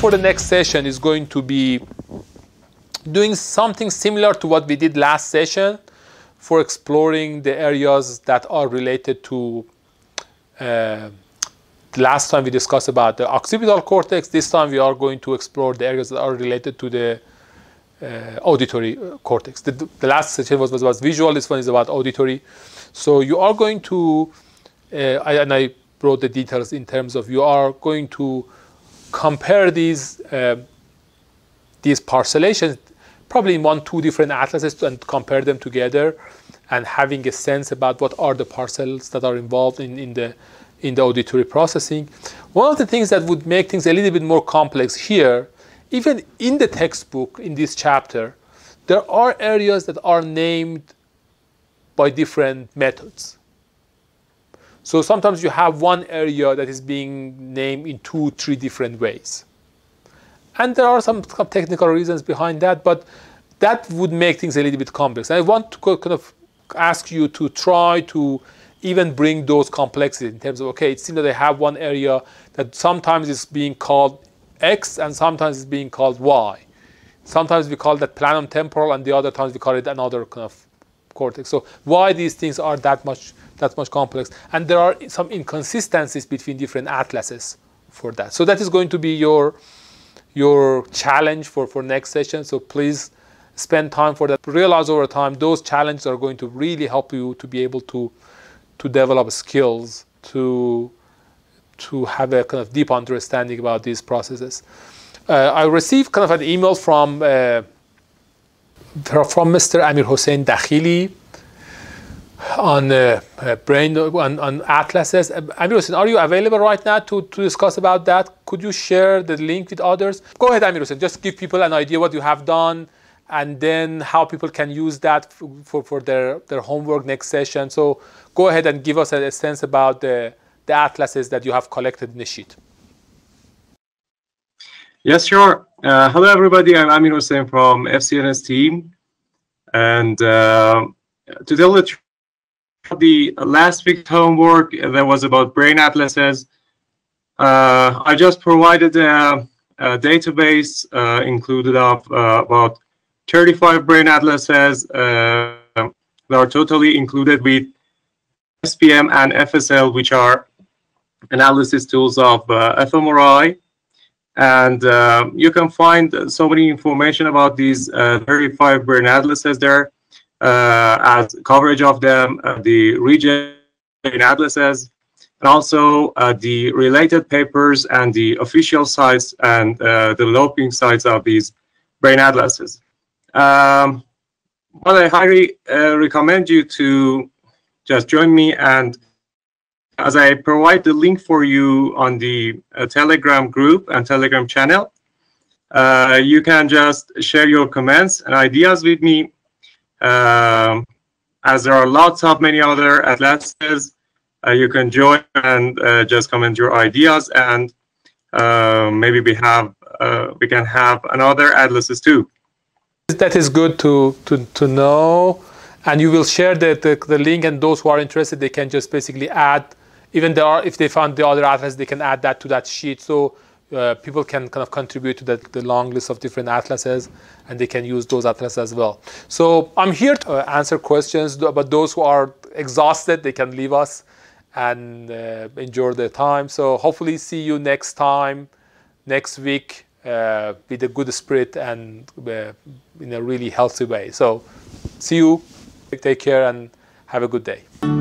for the next session is going to be doing something similar to what we did last session for exploring the areas that are related to uh, last time we discussed about the occipital cortex. This time we are going to explore the areas that are related to the uh, auditory cortex. The, the, last session was, was about visual. This one is about auditory. So you are going to, uh, I, and I brought the details in terms of you are going to compare these uh, these parcellations, probably in one, two different atlases, and compare them together, and having a sense about what are the parcels that are involved in, in the in the auditory processing. One of the things that would make things a little bit more complex here, even in the textbook in this chapter, there are areas that are named by different methods. So sometimes you have one area that is being named in two, three different ways. And there are some technical reasons behind that, but that would make things a little bit complex. I want to kind of ask you to try to even bring those complexities in terms of, okay, it seems that they have one area that sometimes is being called X and sometimes it's being called Y. Sometimes we call that planum temporale and the other times we call it another kind of cortex. So why these things are that much that much complex? And there are some inconsistencies between different atlases for that. So that is going to be your your challenge for, for next session. So please spend time for that. Realize over time those challenges are going to really help you to be able to to develop skills to to have a kind of deep understanding about these processes. Uh, I received kind of an email from uh, from Mr. Amir Hossein Dakhili on uh, uh, brain on, on atlases. Uh, Amir Hossein, are you available right now to, to discuss about that? Could you share the link with others? Go ahead, Amir Hossein. Just give people an idea what you have done and then how people can use that for, for, their, their homework next session. So go ahead and give us a, a sense about the, the atlases that you have collected in the sheet. Yes, sure. Uh, hello, everybody. I'm Amir Hossein from FCNS team. And uh, to tell the truth, the last week's homework that was about brain atlases, uh, I just provided a, a database uh, included of uh, about 35 brain atlases uh, that are totally included with SPM and FSL, which are analysis tools of uh, fMRI. And uh, you can find so many information about these uh, 35 brain atlases there, uh, as coverage of them, uh, the region atlases, and also the related papers and the official sites and the developing sites of these brain atlases. Um, but I highly recommend you to just join me and as I provide the link for you on the uh, Telegram group and Telegram channel, uh, you can just share your comments and ideas with me. Um, as there are lots of many other atlases, uh, you can join and uh, just comment your ideas, and uh, maybe we have uh, we can have another atlases too. That is good to to to know, and you will share the, the the link, and those who are interested, they can just basically add even there are, if they found the other atlas, they can add that to that sheet. So uh, people can kind of contribute to that, the long list of different atlases, and they can use those atlases as well. So I'm here to uh, answer questions, but those who are exhausted, they can leave us and uh, enjoy their time. So hopefully see you next time, next week, uh, with a good spirit and uh, in a really healthy way. So see you, take care, and have a good day.